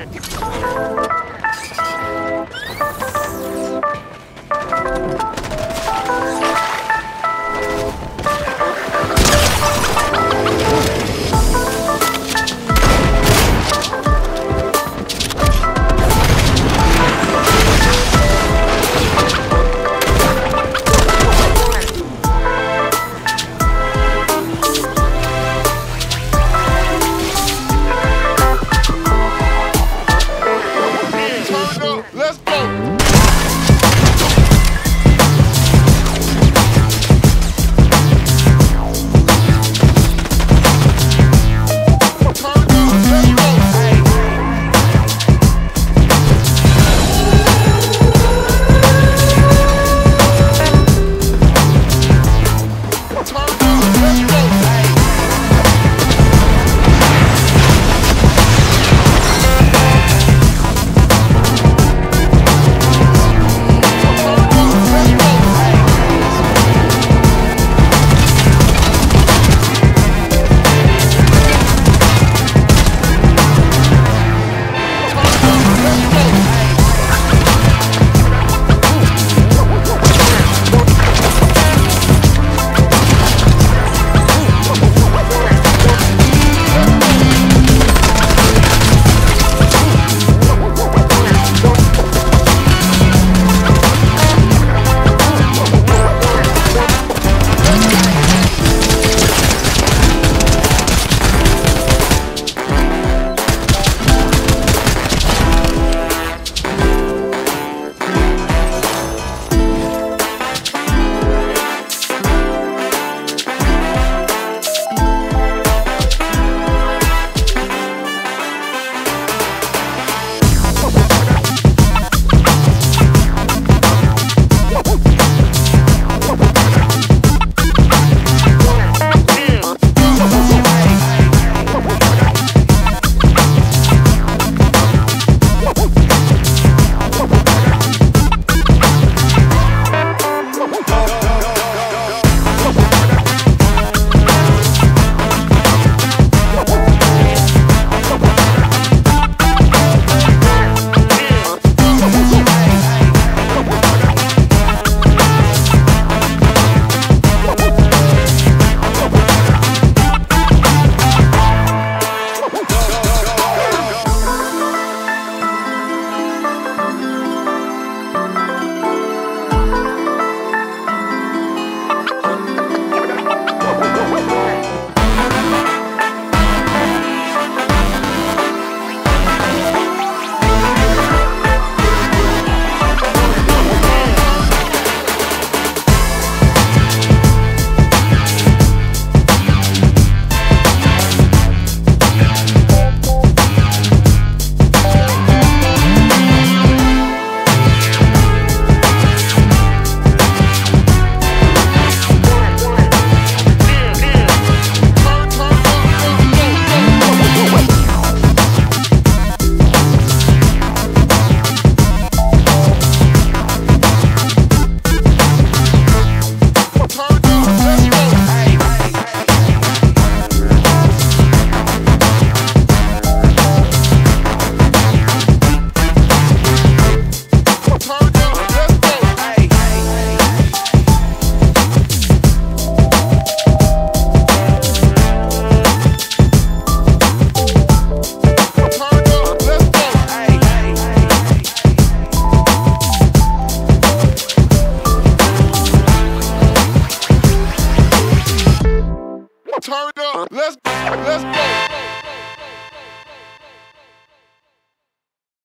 Excellent.